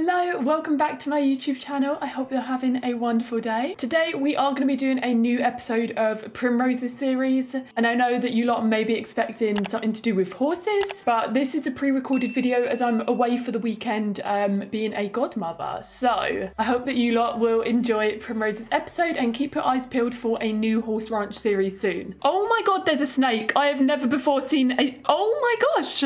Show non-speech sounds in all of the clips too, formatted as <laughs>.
Hello, welcome back to my YouTube channel. I hope you're having a wonderful day. Today we are going to be doing a new episode of Primrose's series and I know that you lot may be expecting something to do with horses but this is a pre-recorded video as I'm away for the weekend um, being a godmother. So I hope that you lot will enjoy Primrose's episode and keep your eyes peeled for a new horse ranch series soon. Oh my god, there's a snake. I have never before seen a... Oh my gosh!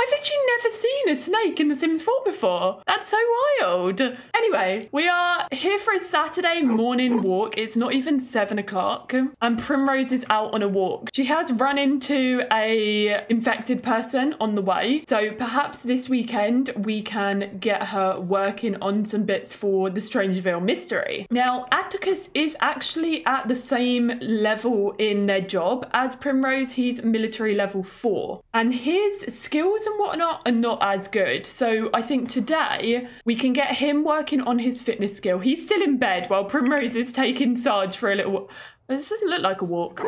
I've actually never seen a snake in The Sims 4 before. That's so wild. Anyway, we are here for a Saturday morning walk. It's not even seven o'clock and Primrose is out on a walk. She has run into a infected person on the way. So perhaps this weekend we can get her working on some bits for the Strangerville mystery. Now, Atticus is actually at the same level in their job as Primrose. He's military level four and his skills and whatnot are not as good. So I think today we can get him working on his fitness skill. He's still in bed while Primrose is taking Sarge for a little. This doesn't look like a walk.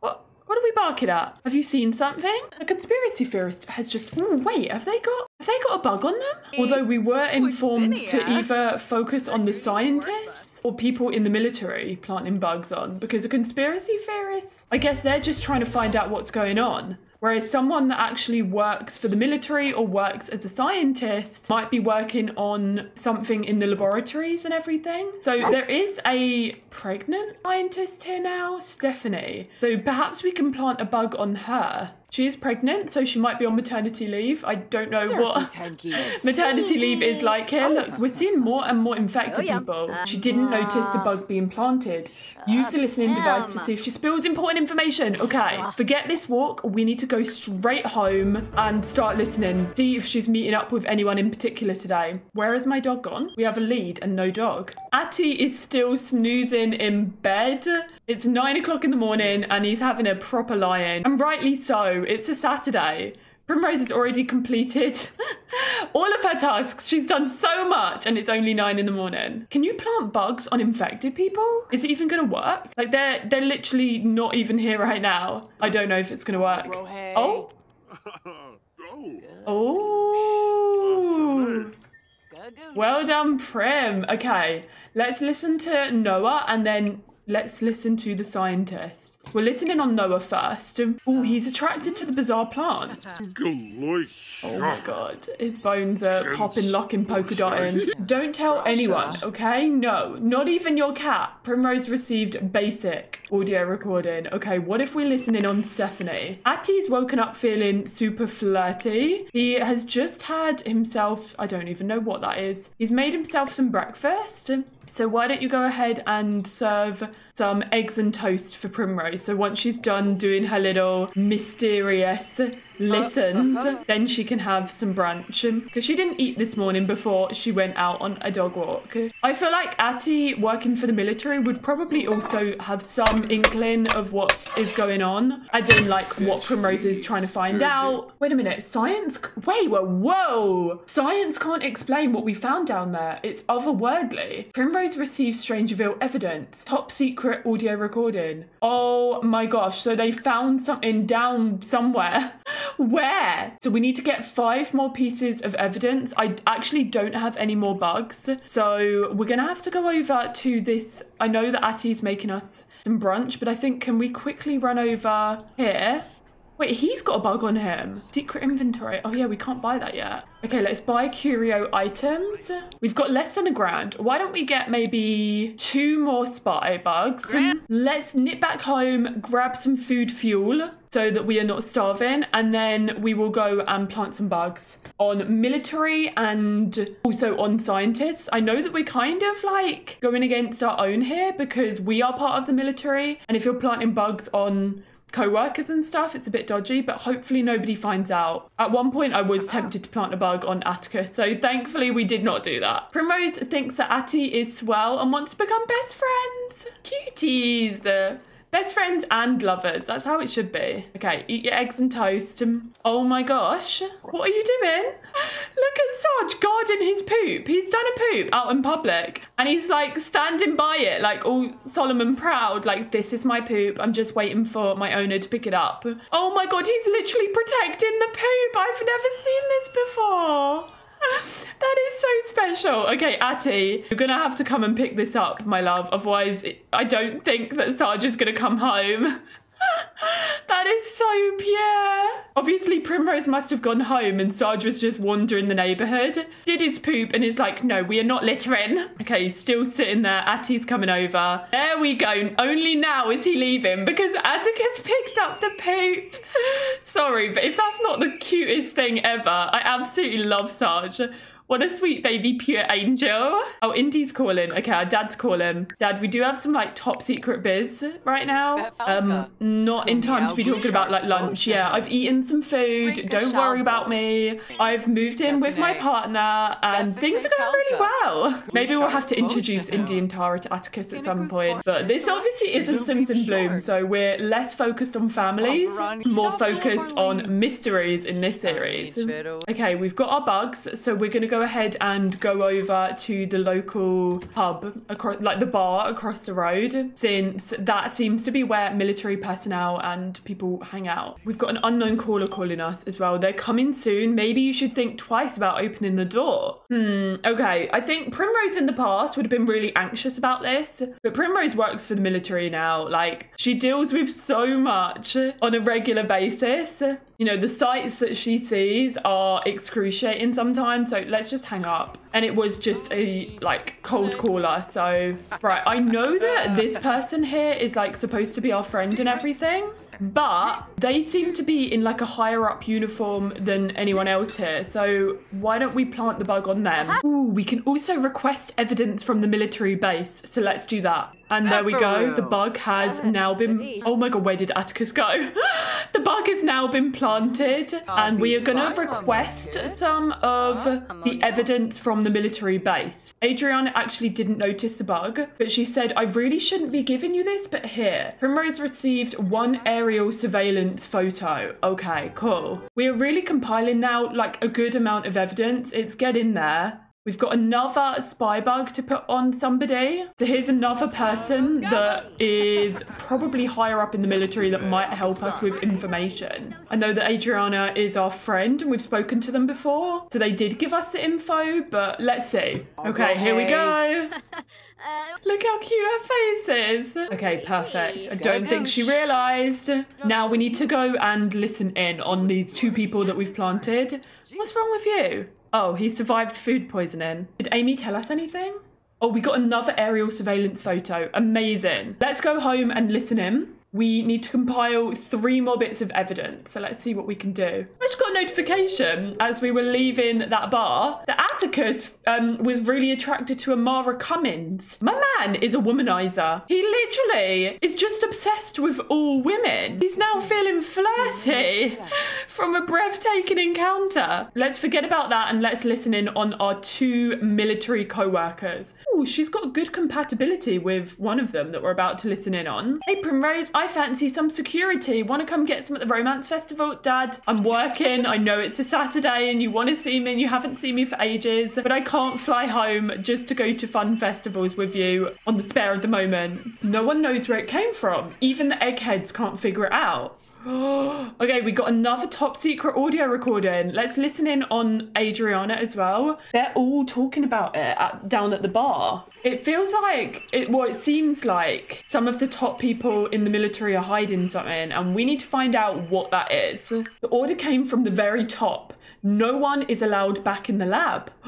What? What are we barking at? Have you seen something? A conspiracy theorist has just. Oh wait, have they got? Have they got a bug on them? Although we were informed to either focus on the scientists or people in the military planting bugs on, because a conspiracy theorist, I guess they're just trying to find out what's going on. Whereas someone that actually works for the military or works as a scientist might be working on something in the laboratories and everything. So there is a pregnant scientist here now, Stephanie. So perhaps we can plant a bug on her she is pregnant, so she might be on maternity leave. I don't know what <laughs> maternity leave is like here. Look, we're seeing more and more infected Oh, yeah. people. She didn't notice the bug being planted. Use the listening device to see if she spills important information. Okay, forget this walk. We need to go straight home and start listening. See if she's meeting up with anyone in particular today. Where is my dog gone? We have a lead and no dog. Atty is still snoozing in bed. It's nine o'clock in the morning and he's having a proper lie-in. And rightly so. It's a Saturday. Primrose has already completed <laughs> all of her tasks. She's done so much and it's only nine in the morning. Can you plant bugs on infected people? Is it even gonna work? Like they're they're literally not even here right now. I don't know if it's gonna work. Oh, <laughs> oh. oh. Well done, Prim. Okay, let's listen to Noah and then let's listen to the scientist. We're listening on Noah first. Oh, he's attracted to the bizarre plant. <laughs> Oh my god, his bones are popping, locking, polka dotting. Don't tell anyone, okay? No, not even your cat. Primrose received basic audio recording. Okay, what if we listen in on Stephanie? Atty's woken up feeling super flirty. He has just had himself, I don't even know what that is. He's made himself some breakfast. So why don't you go ahead and serve some eggs and toast for Primrose. So once she's done doing her little mysterious listens, uh-huh. uh-huh. then she can have some brunch. And because she didn't eat this morning before she went out on a dog walk. I feel like Atty working for the military would probably also have some inkling of what is going on. As in like what Primrose is trying to find out. Wait a minute, science? Wait, whoa, whoa! Science can't explain what we found down there. It's otherworldly. Primrose received Strangerville evidence. Top secret audio recording. Oh my gosh, so they found something down somewhere. <laughs> Where? So we need to get five more pieces of evidence. I actually don't have any more bugs. So we're gonna have to go over to this. I know that Atty's making us some brunch, but I think can we quickly run over here? Wait, he's got a bug on him. Secret inventory. Oh yeah, we can't buy that yet. Okay, let's buy curio items. We've got less than a grand. Why don't we get maybe two more spy bugs? Let's nip back home, grab some food fuel so that we are not starving, and then we will go and plant some bugs on military and also on scientists. I know that we're kind of like going against our own here because we are part of the military, and if you're planting bugs on co-workers and stuff it's a bit dodgy but hopefully nobody finds out. At one point i was tempted to plant a bug on atticus so thankfully we did not do that. Primrose thinks that atty is swell and wants to become best friends. Cuties Best friends and lovers. That's how it should be. Okay, eat your eggs and toast. Oh my gosh. What are you doing? Look at Sarge guarding his poop. He's done a poop out in public and he's like standing by it, like all solemn and proud. Like, this is my poop. I'm just waiting for my owner to pick it up. Oh my god, he's literally protecting the poop. I've never seen this before. <laughs> That is so special. Okay, Atty, you're gonna have to come and pick this up, my love. Otherwise, I don't think that Sarge is gonna come home. <laughs> <laughs> that is so pure. Obviously, Primrose must have gone home and Sarge was just wandering the neighborhood. Did his poop and is like, no, we are not littering. Okay, he's still sitting there. Atty's coming over. There we go. Only now is he leaving because Atticus picked up the poop. <laughs> Sorry, but if that's not the cutest thing ever, I absolutely love Sarge. What a sweet baby pure angel. Oh, Indy's calling. Okay, our dad's calling. Dad, we do have some like top secret biz right now. Um, not in time to be talking about like lunch. Yeah, I've eaten some food. Don't worry about me. I've moved in with my partner and things are going really well. Maybe we'll have to introduce Indy and Tara to Atticus at some point. But this obviously isn't Sims in Bloom, so we're less focused on families, more focused on mysteries in this series. Okay, we've got our bugs, so we're going to go ahead and go over to the local pub, across, like the bar across the road, since that seems to be where military personnel and people hang out. We've got an unknown caller calling us as well. They're coming soon. Maybe you should think twice about opening the door. Hmm, okay. I think Primrose in the past would have been really anxious about this, but Primrose works for the military now. Like, she deals with so much on a regular basis you know, the sights that she sees are excruciating sometimes. So let's just hang up. And it was just a like cold caller. So, right, I know that this person here is like supposed to be our friend and everything, but they seem to be in like a higher up uniform than anyone else here. So why don't we plant the bug on them? Ooh, we can also request evidence from the military base. So let's do that. And there we go. The bug has now been. Oh my god, where did Atticus go? <laughs> the bug has now been planted, and we are going to request some of the evidence from the military base. Adriana actually didn't notice the bug, but she said, I really shouldn't be giving you this, but here. Primrose received one aerial surveillance photo. Okay, cool. We are really compiling now like a good amount of evidence. It's getting there. We've got another spy bug to put on somebody. So here's another person that is probably higher up in the military that might help us with information. I know that Adriana is our friend and we've spoken to them before. So they did give us the info, but let's see. Okay, here we go. <laughs> Look how cute her face is. Okay, perfect. I don't think she realised. Now we need to go and listen in on these two people that we've planted. What's wrong with you? Oh, he survived food poisoning. Did Amy tell us anything? Oh, we got another aerial surveillance photo. Amazing. Let's go home and listen in we need to compile three more bits of evidence. So let's see what we can do. I just got a notification as we were leaving that bar that Atticus um, was really attracted to Amara Cummins. My man is a womanizer. He literally is just obsessed with all women. He's now feeling flirty from a breathtaking encounter. Let's forget about that and let's listen in on our two military co-workers. She's got good compatibility with one of them that we're about to listen in on. Hey, Primrose, I fancy some security. Want to come get some at the Romance Festival? Dad, I'm working. I know it's a Saturday and you want to see me and you haven't seen me for ages, but I can't fly home just to go to fun festivals with you on the spare of the moment. No one knows where it came from. Even the eggheads can't figure it out. <gasps> okay, we got another top secret audio recording. Let's listen in on Adriana as well. They're all talking about it at, down at the bar. It feels like it. Well, it seems like some of the top people in the military are hiding something, and we need to find out what that is. The order came from the very top. No one is allowed back in the lab. <gasps>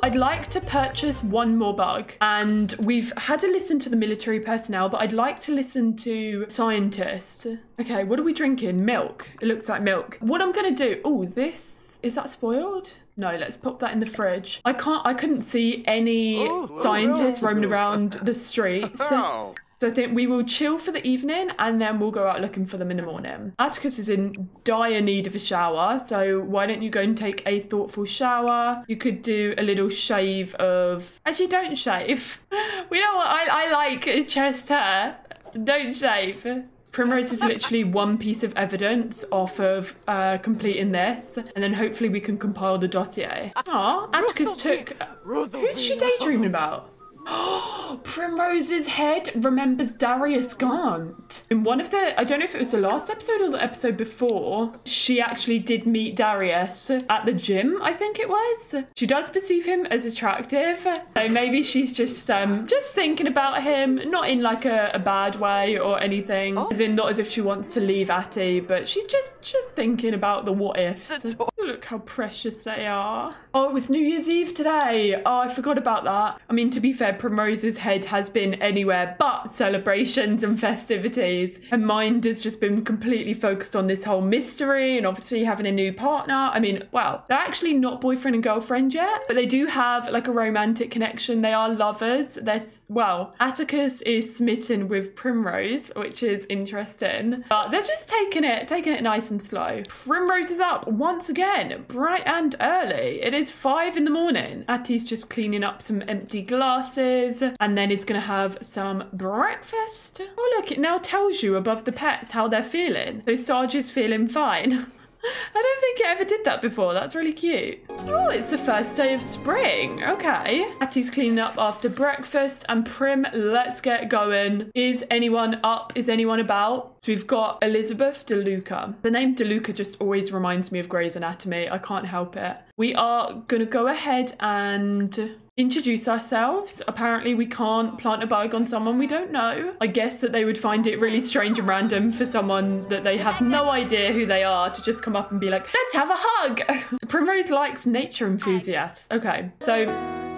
I'd like to purchase one more bug, and we've had to listen to the military personnel, but I'd like to listen to scientists. Okay, what are we drinking? Milk. It looks like milk. What I'm gonna do? Oh, this is that spoiled? No, let's pop that in the fridge. I can't. I couldn't see any oh, oh scientists roaming around the streets. <laughs> Oh. So I think we will chill for the evening and then we'll go out looking for them in the morning. Atticus is in dire need of a shower, so why don't you go and take a thoughtful shower? You could do a little shave of. Actually, don't shave. <laughs> We know what I, I like chest hair. Don't shave. Primrose is literally one piece of evidence off of uh, completing this, and then hopefully we can compile the dossier. Aw, Atticus took. Who's she daydreaming about? <gasps> Primrose's head remembers Darius Gaunt. In one of the, I don't know if it was the last episode or the episode before, she actually did meet Darius at the gym, I think it was. She does perceive him as attractive. So maybe she's just um just thinking about him, not in like a, a bad way or anything. Oh. As in not as if she wants to leave Atty, but she's just just thinking about the what ifs. Look how precious they are. Oh, it was New Year's Eve today. Oh, I forgot about that. I mean, to be fair, Primrose's head has been anywhere but celebrations and festivities. Her mind has just been completely focused on this whole mystery and obviously having a new partner. I mean, well, they're actually not boyfriend and girlfriend yet, but they do have like a romantic connection. They are lovers. They're, well, Atticus is smitten with Primrose, which is interesting. But they're just taking it, taking it nice and slow. Primrose is up once again, bright and early. It is five in the morning. Atti's just cleaning up some empty glasses, and then it's gonna have some breakfast. Oh look, it now tells you above the pets how they're feeling. So Sarge is feeling fine. <laughs> I don't think it ever did that before. That's really cute. Oh, it's the first day of spring. Okay. Attie's cleaning up after breakfast. And Prim, let's get going. Is anyone up? Is anyone about? So we've got Elizabeth DeLuca. The name DeLuca just always reminds me of Grey's Anatomy. I can't help it. We are going to go ahead and introduce ourselves. Apparently, we can't plant a bug on someone we don't know. I guess that they would find it really strange and random for someone that they have no idea who they are to just come up and be like, let's have a hug. <laughs> Primrose likes nature enthusiasts. Okay, so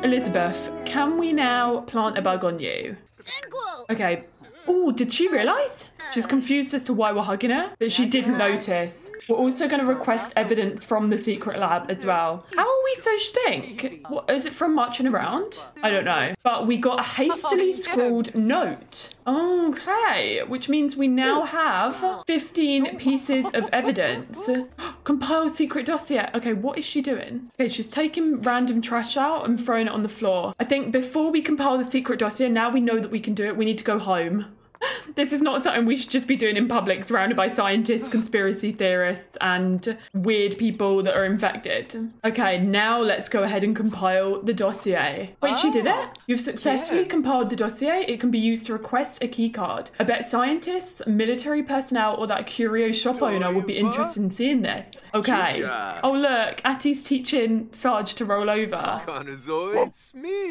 Elizabeth, can we now plant a bug on you? Okay. Oh, did she realise? She's confused as to why we're hugging her, but she didn't notice. We're also going to request evidence from the secret lab as well. How are we so stink? What, is it from marching around? I don't know. But we got a hastily <laughs> scrawled note. Okay, which means we now have 15 pieces of evidence. <gasps> Compile secret dossier. Okay, what is she doing? Okay, she's taking random trash out and throwing it on the floor. I think before we compile the secret dossier, now we know that we can do it, we need to go home. This is not something we should just be doing in public, surrounded by scientists, <sighs> conspiracy theorists, and weird people that are infected. Okay, now let's go ahead and compile the dossier. Wait, she did it? You've successfully yes. compiled the dossier. It can be used to request a keycard. I bet scientists, military personnel, or that curio shop owner would be interested in seeing this. Okay. Oh, look, Attie's teaching Sarge to roll over.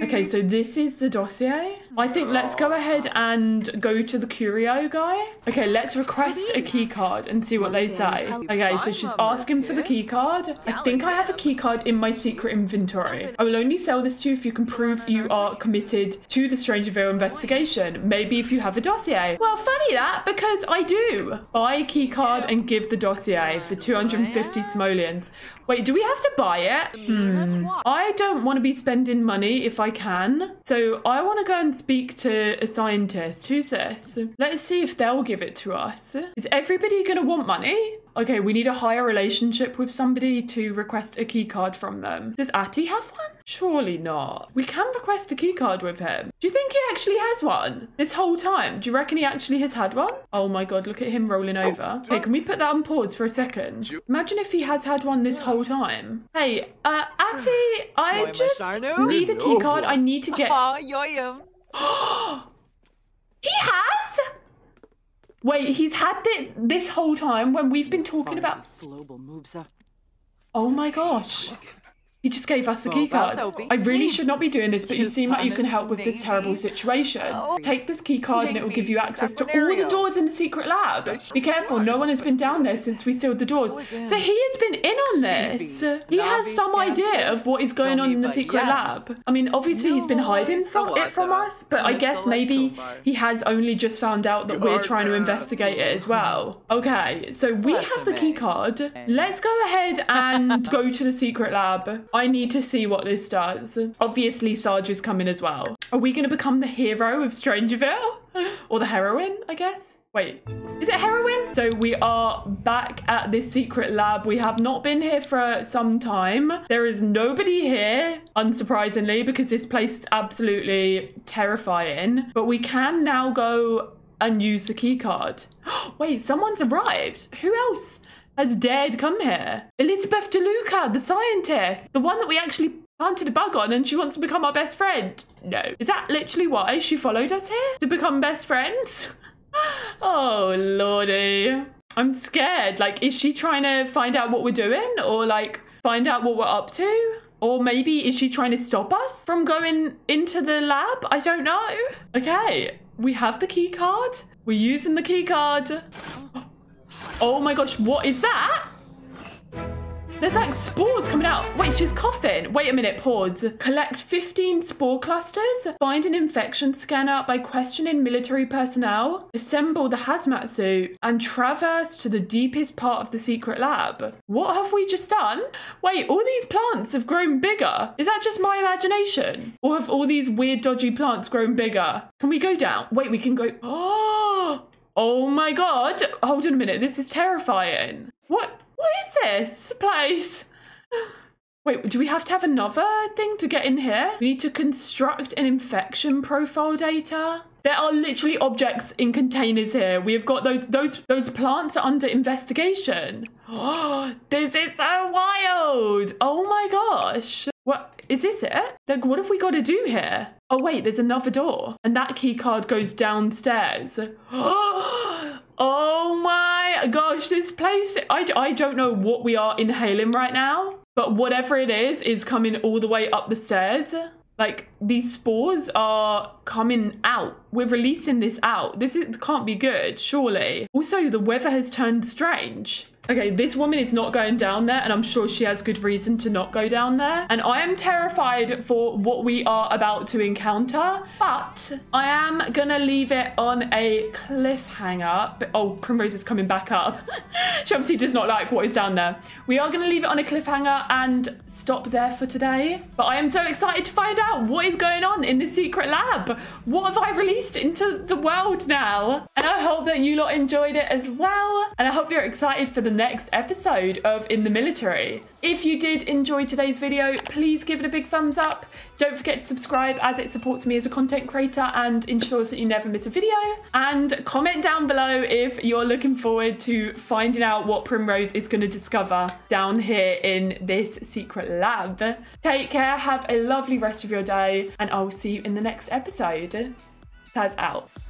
Okay, so this is the dossier. I think let's go ahead and go to the curio guy. Okay, let's request a key card and see what they say. Okay, so she's asking for the key card. I think I have a key card in my secret inventory. I will only sell this to you if you can prove you are committed to the Strangerville investigation. Maybe if you have a dossier. Well, funny that, because I do. Buy a key card and give the dossier for 250 simoleons. Wait, do we have to buy it? Hmm. I don't want to be spending money if I can. So I want to go and speak to a scientist. Who's this? Let's see if they'll give it to us. Is everybody going to want money? Okay, we need a higher relationship with somebody to request a key card from them. Does Atty have one? Surely not. We can request a key card with him. Do you think he actually has one this whole time? Do you reckon he actually has had one? Oh my god, look at him rolling over. Okay, can we put that on pause for a second? Imagine if he has had one this whole time. Hey, uh, Atty, <sighs> I just Masharno? need a key card. I need to get. <laughs> <gasps> <gasps> He has? Wait, he's had it this whole time when we've been talking about. Global moves up. Oh my gosh. He just gave us a key Well, card. that's so big. I really should not be doing this, but you seem like you can help with this terrible situation. Oh. Take this key card and it will give you access to all the doors in the secret lab. Be careful, no one has been down there since we sealed the doors. So he has been in on this. He has some idea of what is going on in the secret lab. I mean, obviously he's been hiding from it from us, but I guess maybe he has only just found out that we're trying to investigate it as well. Okay, so we have the key card. Let's go ahead and go to the secret lab. I need to see what this does. Obviously, Sarge is coming as well. Are we going to become the hero of Strangerville? <laughs> Or the heroine, I guess? Wait, is it heroine? So we are back at this secret lab. We have not been here for some time. There is nobody here, unsurprisingly, because this place is absolutely terrifying. But we can now go and use the key card. <gasps> Wait, someone's arrived. Who else has dared come here? Elizabeth DeLuca, the scientist, the one that we actually planted a bug on and she wants to become our best friend. No. Is that literally why she followed us here? To become best friends? <laughs> oh, lordy. I'm scared. Like, is she trying to find out what we're doing? Or, like, find out what we're up to? Or maybe is she trying to stop us from going into the lab? I don't know. Okay, we have the key card. We're using the key card. <gasps> Oh, Oh my gosh, what is that? There's like spores coming out. Wait, she's coughing. Wait a minute, pause. Collect 15 spore clusters. Find an infection scanner by questioning military personnel. Assemble the hazmat suit and traverse to the deepest part of the secret lab. What have we just done? Wait, all these plants have grown bigger. Is that just my imagination? Or have all these weird dodgy plants grown bigger? Can we go down? Wait, we can go. <gasps> Oh, oh my god. Hold on a minute. This is terrifying. What? What is this place? <gasps> Wait, do we have to have another thing to get in here? We need to construct an infection profile data. There are literally objects in containers here. We have got those those those plants are under investigation. Oh, <gasps> this is so wild. Oh my gosh. What is this it? Like what have we got to do here? Oh wait, there's another door. And that key card goes downstairs. <gasps> Oh my gosh, this place, I, I don't know what we are inhaling right now, but whatever it is, is coming all the way up the stairs. Like these spores are coming out. We're releasing this out. This is, can't be good, surely. Also, the weather has turned strange. Okay, this woman is not going down there, and I'm sure she has good reason to not go down there. And I am terrified for what we are about to encounter, but I am gonna leave it on a cliffhanger. Oh, Primrose is coming back up. <laughs> she obviously does not like what is down there. We are gonna leave it on a cliffhanger and stop there for today. But I am so excited to find out what is going on in the secret lab. What have I released into the world now? And I hope that you lot enjoyed it as well. And I hope you're excited for the next episode of In the Military. If you did enjoy today's video, please give it a big thumbs up. Don't forget to subscribe as it supports me as a content creator and ensures that you never miss a video. And comment down below if you're looking forward to finding out what Primrose is going to discover down here in this secret lab. Take care, have a lovely rest of your day, and I'll see you in the next episode. Taz out.